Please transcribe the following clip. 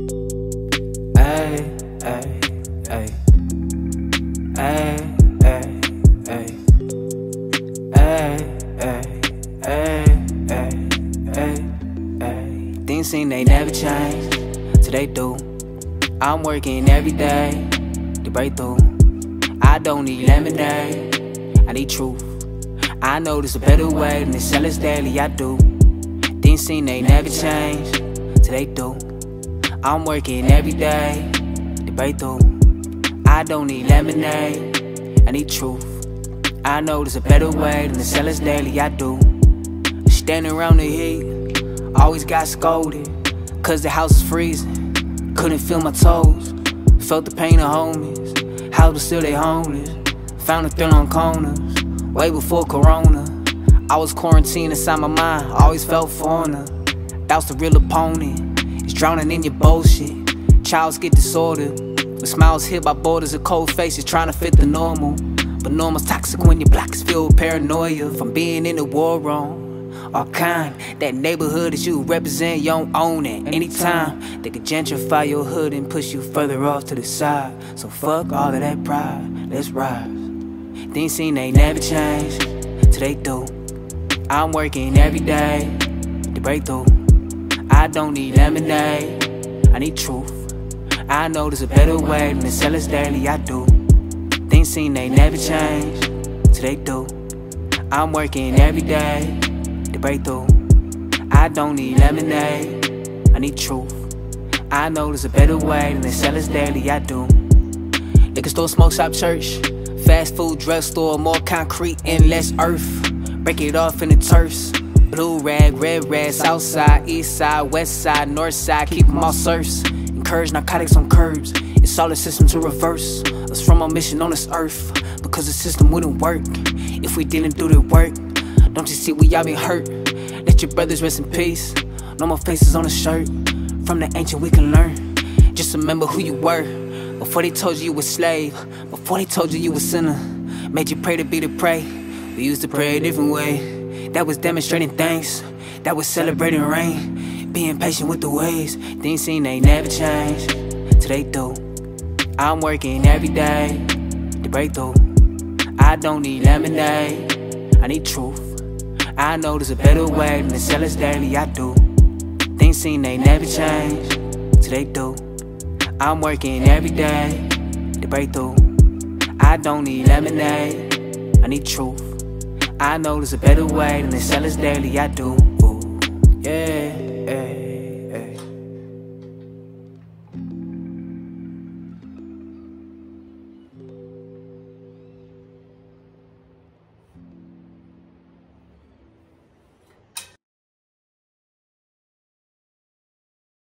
Ay, ay, ay. Ay, ay, ay. Ay, ay, ay, ay, ay. Things seem they never change, till they do. I'm working every day to break through. I don't need lemonade, I need truth. I know there's a better way than to sell us daily, I do. Things seem they never change, till they do. I'm working every day to break through. I don't need lemonade, I need truth. I know there's a better way than to sell us daily, I do. Standing around the heat, always got scolded, cause the house is freezing. Couldn't feel my toes, felt the pain of homies. House was still they homeless, found a thrill on corners, way before Corona. I was quarantined inside my mind, always felt foreigner. That's the real opponent, drowning in your bullshit. Childs get disordered, with smiles hit by borders of cold faces trying to fit the normal. But normal's toxic when your black is filled with paranoia from being in the war room. All kind, that neighborhood that you represent, you don't own it. Anytime they could gentrify your hood and push you further off to the side. So fuck all of that pride, let's rise. Things seem they never change, till they do. I'm working every day to break through. I don't need lemonade, I need truth. I know there's a better way than to sell us daily, I do. Things seem they never change, till they do. I'm working every day to break through. I don't need lemonade, I need truth. I know there's a better way than to sell us daily, I do. Liquor store, smoke shop, church. Fast food, drugstore, more concrete and less earth. Break it off in the turfs. Blue rag, red rag, south side, east side, west side, north side, keep them all serfs. Encourage narcotics on curbs. It's all a system to reverse us from our mission on this earth. Because the system wouldn't work if we didn't do the work. Don't you see we all been hurt? Let your brothers rest in peace. No more faces on the shirt. From the ancient we can learn. Just remember who you were. Before they told you you were slave. Before they told you you were sinner. Made you pray to be the prey. We used to pray a different way. That was demonstrating thanks. That was celebrating rain. Being patient with the ways. Things seem they never change. Till they do. I'm working every day to break through. I don't need lemonade. I need truth. I know there's a better way than to sell us daily. I do. Things seem they never change. Till they do. I'm working every day to break through. I don't need lemonade. I need truth. I know there's a better way than to sell us daily. I do. Ooh, yeah.